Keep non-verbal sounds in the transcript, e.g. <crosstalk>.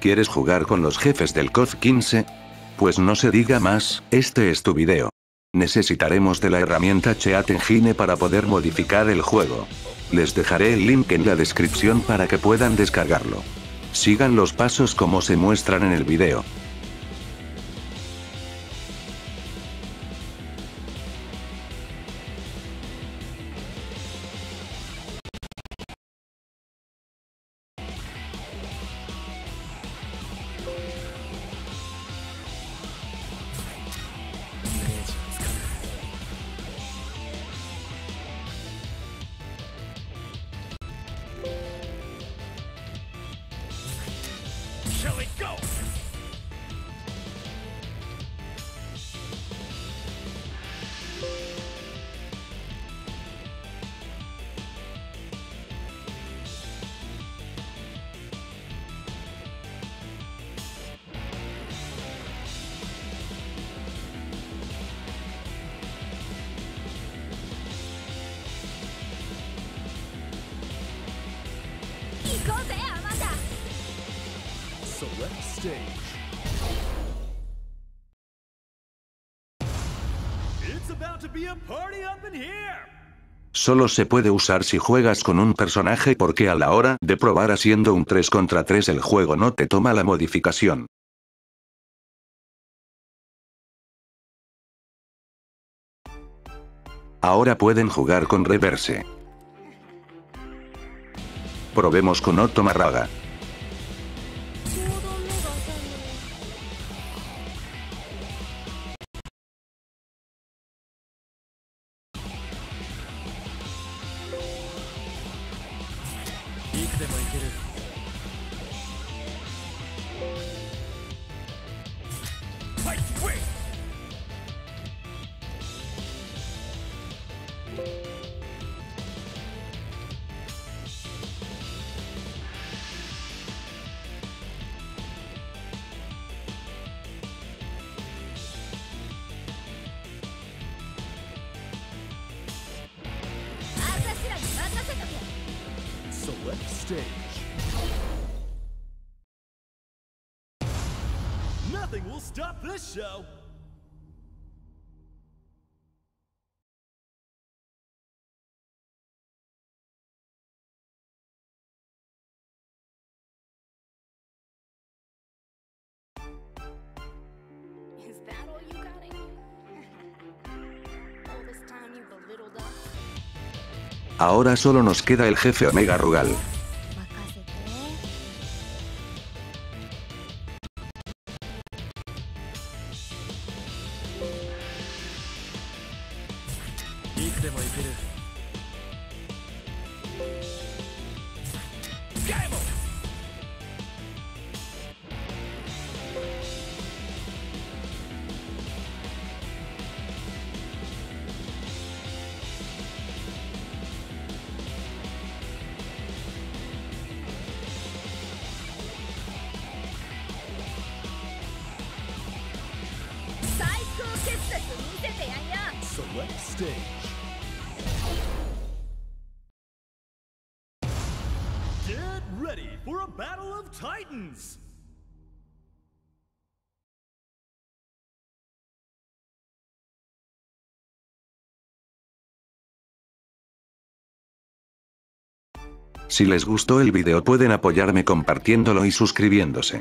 ¿Quieres jugar con los jefes del COD 15? Pues no se diga más, este es tu video. Necesitaremos de la herramienta Cheat Engine para poder modificar el juego. Les dejaré el link en la descripción para que puedan descargarlo. Sigan los pasos como se muestran en el video. Yes. Solo se puede usar si juegas con un personaje porque a la hora de probar haciendo un 3 contra 3 el juego no te toma la modificación. Ahora pueden jugar con reverse. Probemos con Otto Marraga. でもいける。ファイトウェイ stage. Nothing will stop this show. Is that all you got in you? <laughs> all this time you belittled us? Ahora solo nos queda el jefe Omega Rugal. つでも行ける最高見てやんや Select stage. Ready for a battle of titans! Si les gustó el video pueden apoyarme compartiéndolo y suscribiéndose.